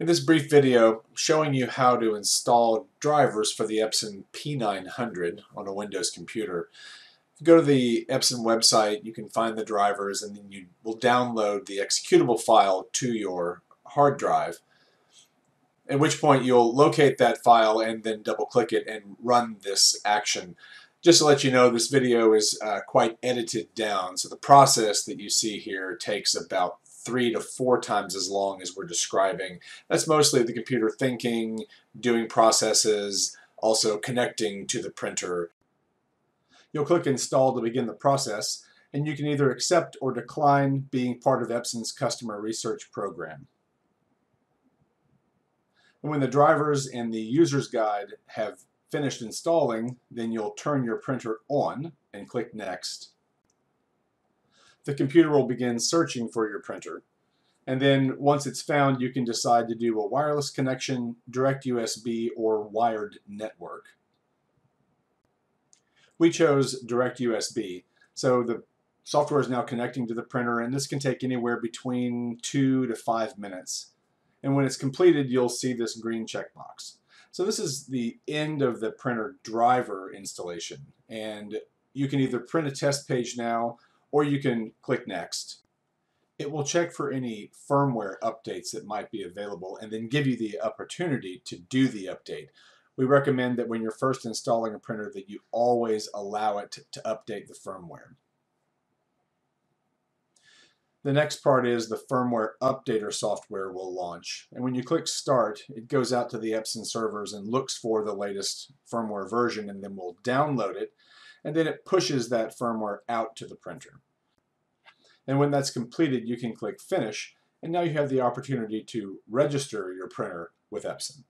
In this brief video showing you how to install drivers for the Epson P900 on a Windows computer. If you go to the Epson website you can find the drivers and then you will download the executable file to your hard drive at which point you'll locate that file and then double click it and run this action. Just to let you know this video is uh, quite edited down so the process that you see here takes about three to four times as long as we're describing. That's mostly the computer thinking, doing processes, also connecting to the printer. You'll click Install to begin the process, and you can either accept or decline being part of Epson's customer research program. And when the drivers and the user's guide have finished installing, then you'll turn your printer on and click Next the computer will begin searching for your printer. And then once it's found, you can decide to do a wireless connection, direct USB, or wired network. We chose direct USB. So the software is now connecting to the printer, and this can take anywhere between two to five minutes. And when it's completed, you'll see this green checkbox. So this is the end of the printer driver installation. And you can either print a test page now or you can click Next. It will check for any firmware updates that might be available and then give you the opportunity to do the update. We recommend that when you're first installing a printer that you always allow it to, update the firmware. The next part is the firmware updater software will launch. And when you click start, it goes out to the Epson servers and looks for the latest firmware version and then we'll download it and then it pushes that firmware out to the printer. And when that's completed, you can click Finish, and now you have the opportunity to register your printer with Epson.